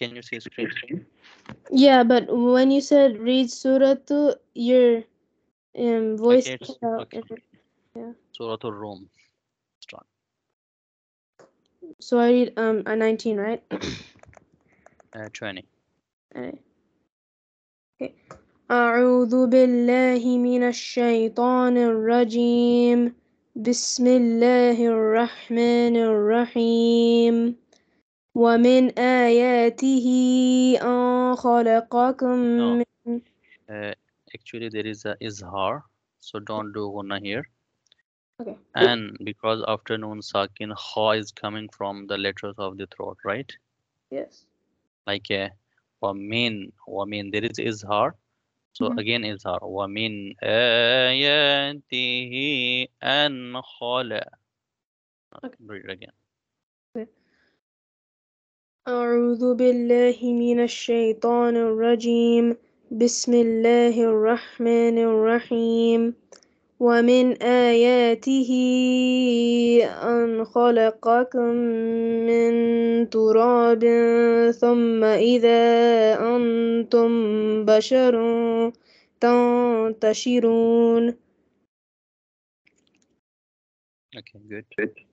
Can you see screen? Yeah, but when you said read Surah 2, your um, voice Okay, it's- cut out. okay. Surah Al-Rum. Start. So I read um a 19, right? Uh, 20. Alright. Okay. أعوذ بالله من الشيطان الرجيم بسم الله الرحمن الرحيم ومن آياته أن خلقكم No. من Uh, actually, there is a izhar, so don't do gunna here. Okay. And because after noon sakin, ha is coming from the letters of the throat, right? Yes. Like a wamin, wamin. There is izhar. So Mhm. again izhar. Wamin ayatihi an khala. Okay. Read it again. أعوذ بالله من الشيطان الرجيم. بسم الله الرحمن الرحيم. ومن آياته أن خلقكم من تراب ثم إذا أنتم بشر تنتشرون. Okay, good.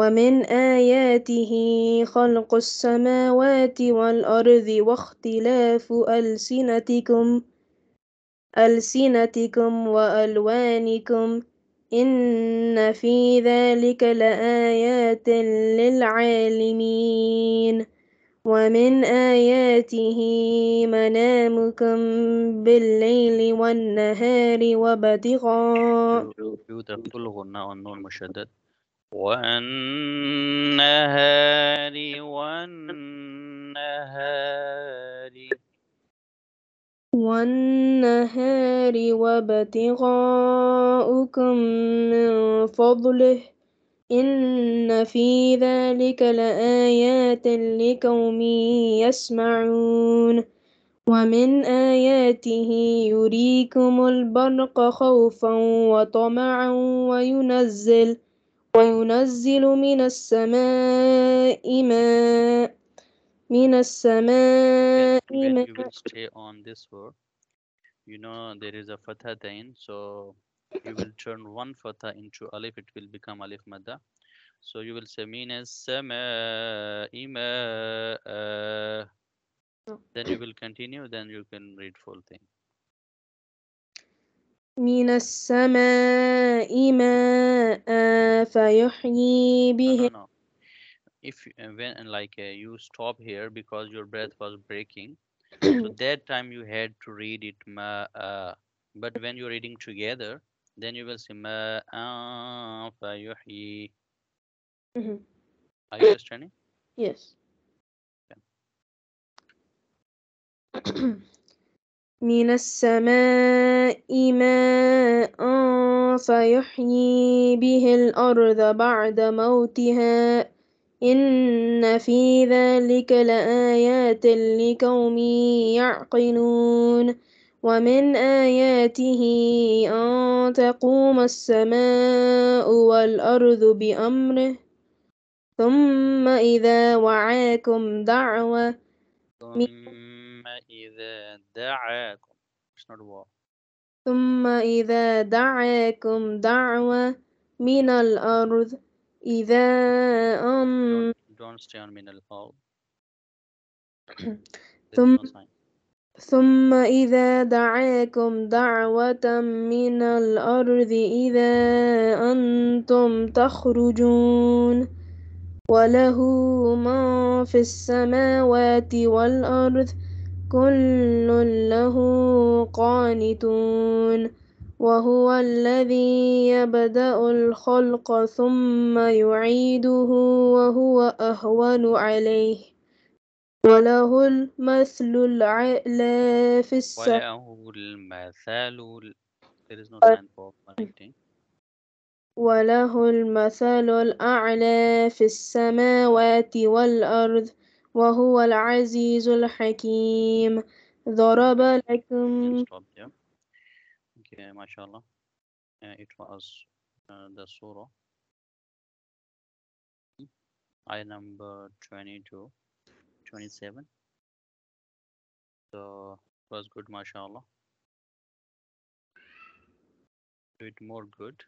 ومن آياته خلق السماوات والأرض واختلاف ألسنتكم ألسنتكم وألوانكم. إن في ذلك لآيات للعالمين. ومن آياته منامكم بالليل والنهار وابتغاء والنهار والنهار والنهار وابتغاؤكم من فضله. إن في ذلك لآيات لقوم يسمعون. ومن آياته يريكم البرق خوفا وطمعا وينزل. وينزل من السماء ماء من السماء when, when ماء you will stay on this word you know there is a fatha tain so you will turn one fatha into alif it will become alif madda so you will say min as-samaa'i maa'a. then you will continue then you can read full thing من السماء ماء فيحيي no به no no if you- uh, when uh, like uh, you stop here because your breath was breaking so that time you had to read it ma uh, but when you're reading together then you will say ma fayuhyi Mhm. are you understanding Yes. من السماء ماء فيحيي به الأرض بعد موتها. إن في ذلك لآيات لقوم يعقلون. ومن آياته أن تقوم السماء والأرض بأمره. ثم إذا وعاكم دعوة. إذا دعاكم. not war ثم إذا دعاكم دعوة من الأرض إذا أن don't don't stay on al there's ثم ثم إذا دعاكم دعوة من الأرض إذا أنتم تخرجون. وله ما في السماوات والأرض كل له قانتون وهو الذي يبدأ الخلق ثم يعيده وهو أهون عليه. وله المثل الأعلى في السماء. وله المثل for connecting وله المثل الأعلى في السماوات والأرض. وهو العزيز الحكيم ضرب لكم okay mashallah uh, it was uh, the surah I number 22 27 so it was good mashallah do it more good